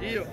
Guillo.